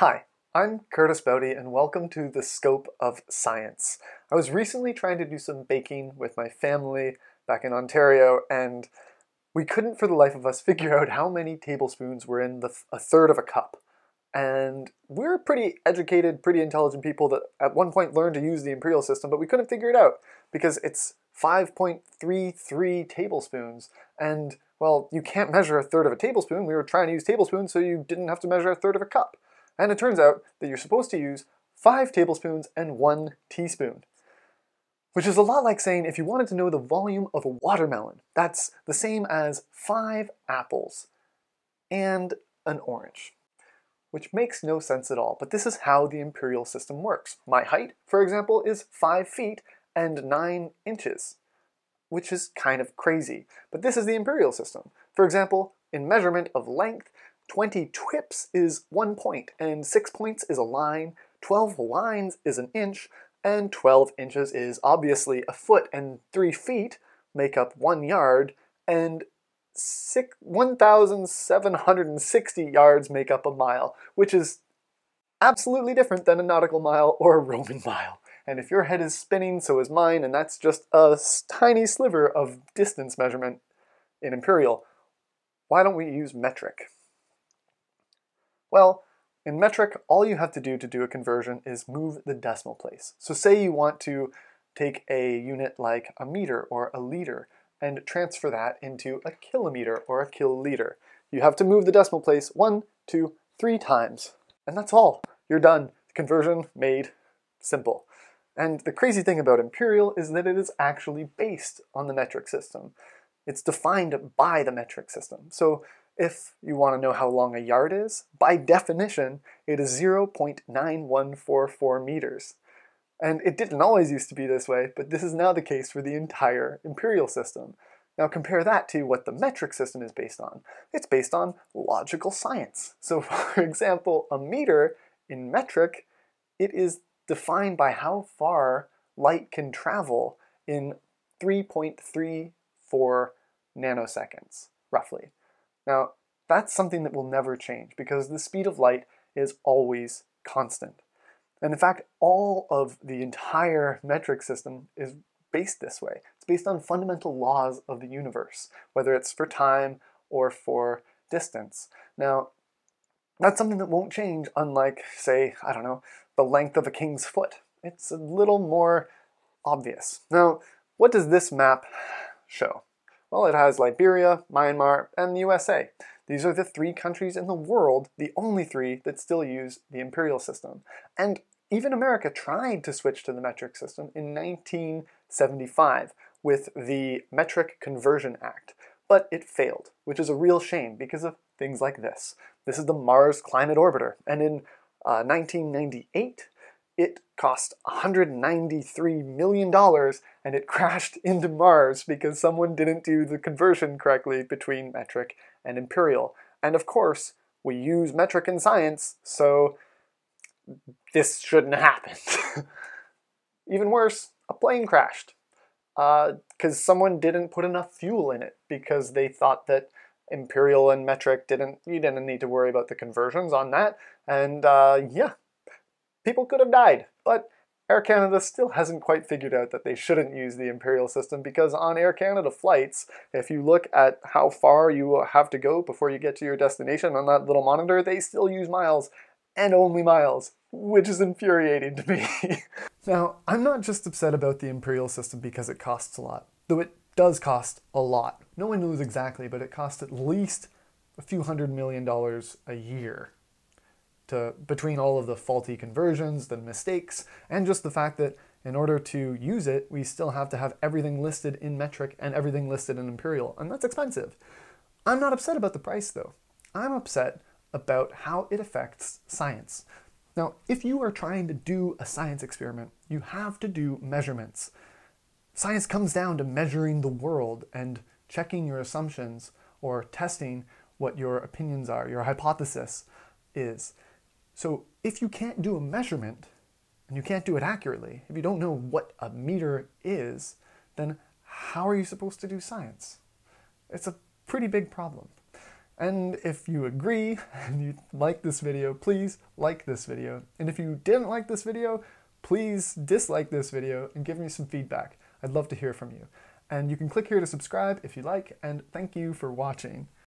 Hi, I'm Kurtis Baute and welcome to the Scope of Science. I was recently trying to do some baking with my family back in Ontario and we couldn't for the life of us figure out how many tablespoons were in the, a third of a cup. And we're pretty educated, pretty intelligent people that at one point learned to use the imperial system, but we couldn't figure it out because it's 5.33 tablespoons. And, well, you can't measure a third of a tablespoon. We were trying to use tablespoons so you didn't have to measure a third of a cup. And it turns out that you're supposed to use 5 tablespoons and 1 teaspoon. Which is a lot like saying if you wanted to know the volume of a watermelon, that's the same as 5 apples and an orange which makes no sense at all, but this is how the imperial system works. My height, for example, is 5 feet and 9 inches, which is kind of crazy. But this is the imperial system. For example, in measurement of length, 20 twips is 1 point, and 6 points is a line, 12 lines is an inch, and 12 inches is obviously a foot, and 3 feet make up 1 yard, and 1,760 yards make up a mile, which is absolutely different than a nautical mile or a Roman mile. And if your head is spinning, so is mine, and that's just a tiny sliver of distance measurement in imperial, why don't we use metric? Well, in metric, all you have to do to do a conversion is move the decimal place. So say you want to take a unit like a meter or a liter, and transfer that into a kilometer or a kiloliter. You have to move the decimal place one, two, three times. And that's all. You're done. Conversion made simple. And the crazy thing about imperial is that it is actually based on the metric system. It's defined by the metric system. So if you want to know how long a yard is, by definition, it is 0.9144 meters. And it didn't always used to be this way, but this is now the case for the entire imperial system. Now compare that to what the metric system is based on. It's based on logical science. So for example, a meter in metric, it is defined by how far light can travel in 3.34 nanoseconds, roughly. Now, that's something that will never change because the speed of light is always constant. And in fact, all of the entire metric system is based this way. It's based on fundamental laws of the universe, whether it's for time or for distance. Now, that's something that won't change, unlike, say, I don't know, the length of a king's foot. It's a little more obvious. Now, what does this map show? Well, it has Liberia, Myanmar, and the USA. These are the three countries in the world, the only three that still use the imperial system. And even America tried to switch to the metric system in 1975 with the Metric Conversion Act, but it failed, which is a real shame because of things like this. This is the Mars Climate Orbiter, and in uh, 1998, it cost $193 million and it crashed into Mars because someone didn't do the conversion correctly between metric and imperial. And of course, we use metric in science, so this shouldn't have happened. Even worse, a plane crashed because uh, someone didn't put enough fuel in it because they thought that imperial and metric didn't you didn't need to worry about the conversions on that and uh, yeah people could have died. But Air Canada still hasn't quite figured out that they shouldn't use the imperial system because on Air Canada flights, if you look at how far you have to go before you get to your destination on that little monitor, they still use miles and only miles, which is infuriating to me. now, I'm not just upset about the imperial system because it costs a lot, though it does cost a lot. No one knows exactly, but it costs at least a few hundred million dollars a year to between all of the faulty conversions, the mistakes, and just the fact that in order to use it, we still have to have everything listed in metric and everything listed in imperial, and that's expensive. I'm not upset about the price though. I'm upset about how it affects science. Now, if you are trying to do a science experiment, you have to do measurements. Science comes down to measuring the world and checking your assumptions or testing what your opinions are, your hypothesis is. So if you can't do a measurement and you can't do it accurately, if you don't know what a meter is, then how are you supposed to do science? It's a pretty big problem. And if you agree and you like this video, please like this video. And if you didn't like this video, please dislike this video and give me some feedback. I'd love to hear from you. And you can click here to subscribe if you like, and thank you for watching.